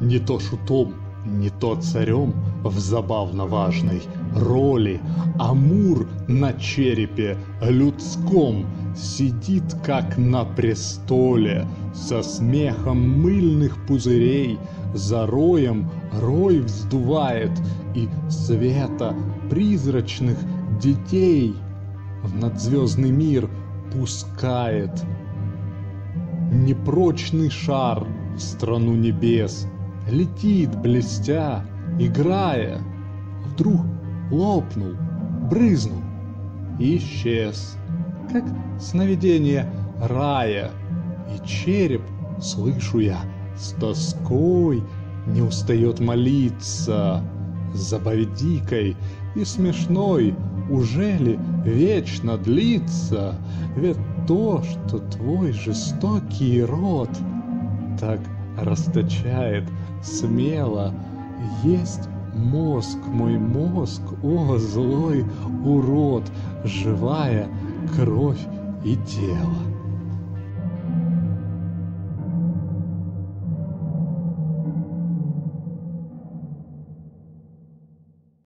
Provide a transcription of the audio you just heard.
не то шутом, не то царем в забавно важной роли. Амур на черепе людском сидит как на престоле, со смехом мыльных пузырей, за роем рой вздувает и света призрачных детей в надзвездный мир пускает. Непрочный шар в страну небес летит, блестя, играя, вдруг лопнул, брызнул и исчез, как сновидение рая, и череп, слышу я, с тоской не устает молиться, забаве дикой и смешной, уже ли вечно длится? Ведь то, что твой жестокий род так расточает смело, есть мозг, мой мозг, о, злой урод, живая кровь и тело.